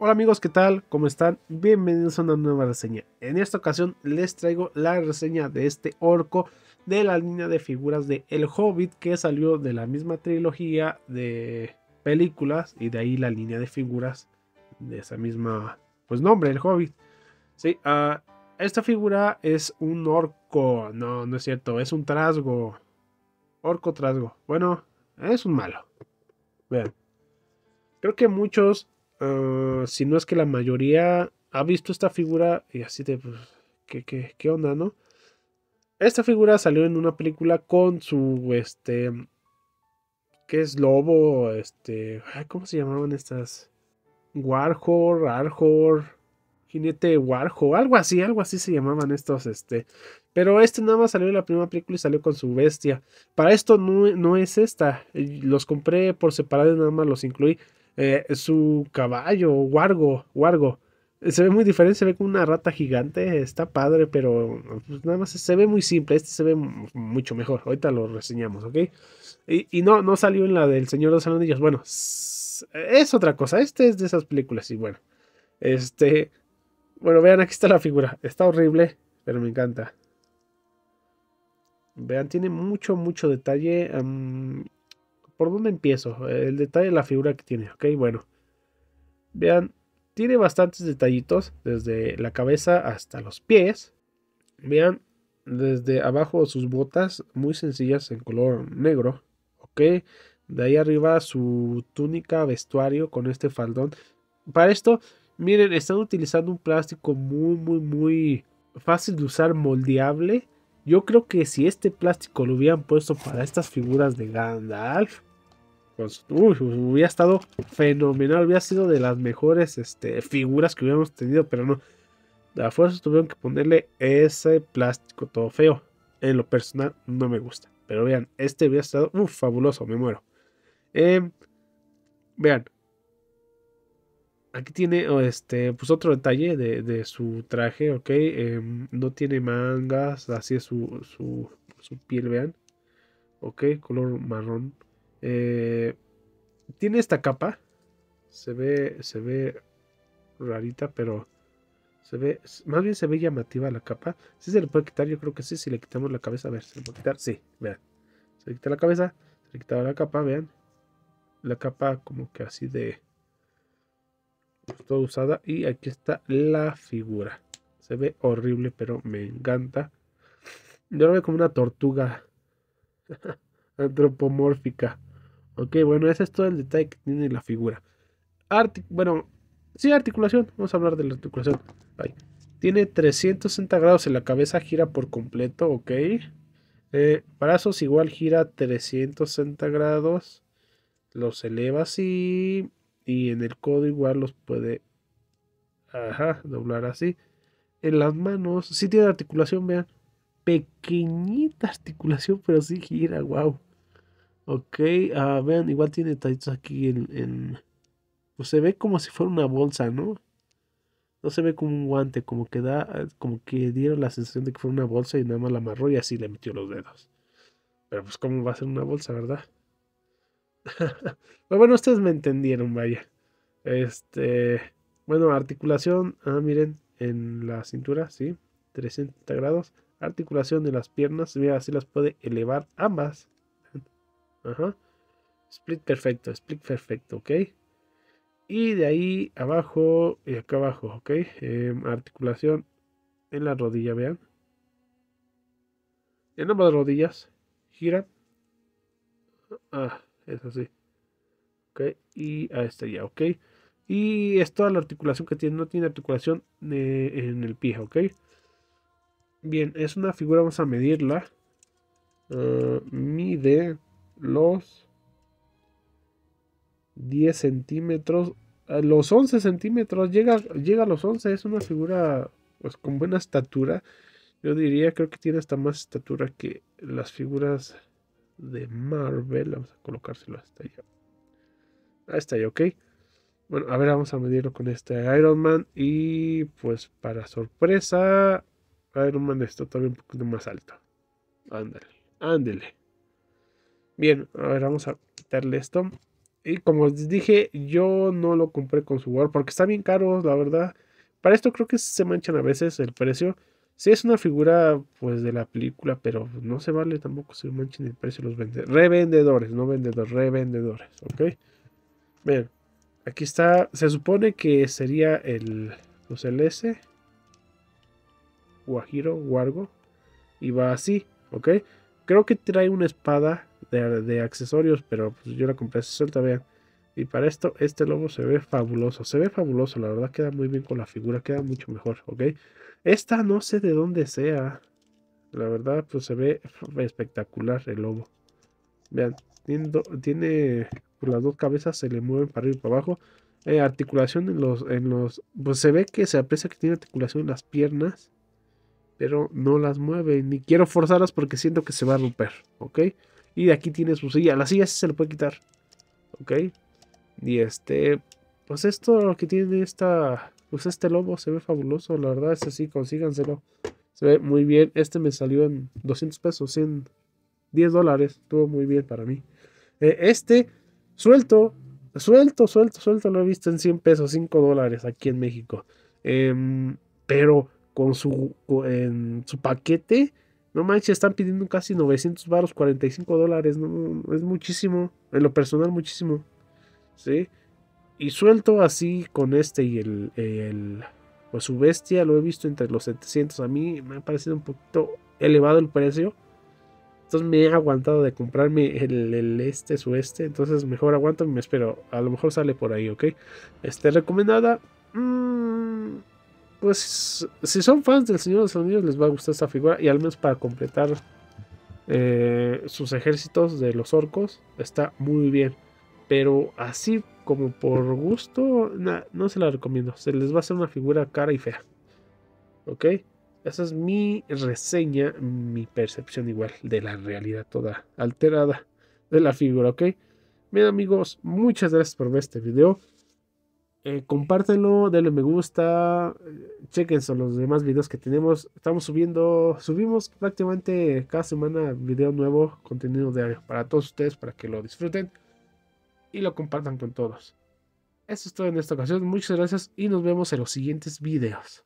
Hola amigos, ¿qué tal? ¿Cómo están? Bienvenidos a una nueva reseña. En esta ocasión les traigo la reseña de este orco de la línea de figuras de El Hobbit que salió de la misma trilogía de películas y de ahí la línea de figuras de esa misma pues nombre, El Hobbit. Sí, uh, esta figura es un orco, no, no es cierto, es un trasgo. Orco trasgo. Bueno, es un malo. Vean. Creo que muchos, uh, si no es que la mayoría, ha visto esta figura y así de, pues, ¿qué, qué, qué onda, no? Esta figura salió en una película con su, este, ¿qué es lobo? Este, ¿cómo se llamaban estas? Warhor, Arhor, Jinete Warhol, algo así, algo así se llamaban estos, este. Pero este nada más salió en la primera película y salió con su bestia. Para esto no, no es esta. Los compré por separado y nada más los incluí. Eh, su caballo, Wargo, Wargo. Se ve muy diferente, se ve como una rata gigante, está padre, pero pues, nada más se ve muy simple, este se ve mucho mejor, ahorita lo reseñamos, ¿ok? Y, no, no salió en la del Señor de los Anillos, bueno, es otra cosa, este es de esas películas y bueno, este, bueno, vean, aquí está la figura, está horrible, pero me encanta. Vean, tiene mucho, mucho detalle. ¿Por dónde empiezo? El detalle de la figura que tiene, ok, bueno. Vean, tiene bastantes detallitos, desde la cabeza hasta los pies. Vean, desde abajo sus botas, muy sencillas en color negro, ok. De ahí arriba su túnica, vestuario con este faldón. Para esto, miren, están utilizando un plástico muy, muy, muy fácil de usar, moldeable. Yo creo que si este plástico lo hubieran puesto para estas figuras de Gandalf, pues hubiera estado fenomenal, hubiera sido de las mejores este, figuras que hubiéramos tenido, pero no. A fuerza tuvieron que ponerle ese plástico todo feo. En lo personal no me gusta. Pero vean, este hubiera estado fabuloso, me muero. Eh, vean. Aquí tiene este, pues otro detalle de, su traje, ok. Eh, no tiene mangas, así es su, su piel, vean. Ok, color marrón. Eh, tiene esta capa. Se ve, se ve rarita, pero se ve, más bien se ve llamativa la capa. Si se le puede quitar, yo creo que sí, si le quitamos la cabeza, a ver, se le puede quitar, sí, vean. Se le quita la cabeza, se le quita la capa, vean. La capa como que así de toda usada y aquí está la figura. Se ve horrible, pero me encanta. Yo lo veo como una tortuga antropomórfica. Ok, bueno, ese es todo el detalle que tiene la figura. bueno, sí, articulación. Vamos a hablar de la articulación. Tiene 360 grados en la cabeza, gira por completo, ok. Eh, brazos igual gira 360 grados. Los eleva así. Y en el codo igual los puede ajá, doblar así. En las manos, sí tiene articulación, vean. Pequeñita articulación, pero sí gira, wow. Ok, uh, vean, igual tiene detallitos aquí en, Pues se ve como si fuera una bolsa, ¿no? No se ve como un guante, como que da, como que dieron la sensación de que fue una bolsa y nada más la amarró y así le metió los dedos. Pero pues cómo va a ser una bolsa, ¿verdad? Pero bueno, ustedes me entendieron, vaya. Este, bueno, articulación, ah, miren, en la cintura, sí, 360 grados. Articulación de las piernas, mira, así las puede elevar ambas. Ajá. Split perfecto, split perfecto, ok. Y de ahí abajo y acá abajo, ok. Em, articulación en la rodilla, vean. En ambas rodillas, gira. Ah, es así. Ok, y a esta ya, ok. Y es toda la articulación que tiene, no tiene articulación en el pie, ok. Bien, es una figura, vamos a medirla. Ah, mide los 10 centímetros, los 11 centímetros, llega, llega a los 11, es una figura pues con buena estatura. Yo diría, creo que tiene hasta más estatura que las figuras de Marvel. Vamos a colocárselo hasta allá. Ahí está ok. Bueno, a ver, vamos a medirlo con este Iron Man. Y pues para sorpresa, Iron Man está todavía un poquito más alto. Ándale, ándale. Bien, a ver, vamos a quitarle esto. Y como les dije, yo no lo compré con su War porque está bien caro, la verdad. Para esto creo que se manchan a veces el precio. Sí es una figura pues de la película, pero no se vale tampoco se manchen el precio los vendedores. Revendedores, no vendedores, revendedores, ¿ok? Bien, aquí está, se supone que sería el, pues el S. Guajiro, Wargo. Y va así, ¿ok? Creo que trae una espada de, accesorios, pero pues yo la compré suelta, vean. Y para esto, este lobo se ve fabuloso. Se ve fabuloso, la verdad queda muy bien con la figura, queda mucho mejor, ¿ok? Esta no sé de dónde sea. La verdad, pues se ve espectacular el lobo. Vean, tiene, pues, las dos cabezas se le mueven para arriba y para abajo. Eh, articulación en los, en los, pues se ve que se aprecia que tiene articulación en las piernas, pero no las mueve. Ni quiero forzarlas porque siento que se va a romper, ¿ok? Y aquí tiene su silla. La silla se le puede quitar, ¿ok? Y este, pues esto lo que tiene esta pues este lobo se ve fabuloso, la verdad, es así, consíganselo. Se ve muy bien. Este me salió en 200 pesos, 100, 10 dólares. Estuvo muy bien para mí. Eh, este, suelto, suelto, suelto, suelto, lo he visto en 100 pesos, 5 dólares aquí en México. Em, pero con su, en su paquete, no manches, están pidiendo casi 900 baros, 45 dólares. No, es muchísimo, en lo personal, muchísimo. ¿Sí? Y suelto así con este y el, pues su bestia lo he visto entre los 700. A mí me ha parecido un poquito elevado el precio. Entonces me he aguantado de comprarme el, este, su este. Entonces mejor aguanto y me espero. A lo mejor sale por ahí, ¿ok? Este, recomendada. Mm, pues si son fans del Señor de los Anillos les va a gustar esta figura. Y al menos para completar eh, sus ejércitos de los orcos. Está muy bien. Pero así como por gusto, no se la recomiendo. Se les va a hacer una figura cara y fea. ¿Ok? Esa es mi reseña, mi percepción igual de la realidad toda alterada de la figura, ¿ok? Bien amigos, muchas gracias por ver este video. Eh, compártenlo, denle me gusta, chequen los demás videos que tenemos. Estamos subiendo, subimos prácticamente cada semana video nuevo, contenido diario para todos ustedes, para que lo disfruten y lo compartan con todos. Eso es todo en esta ocasión. Muchas gracias y nos vemos en los siguientes videos.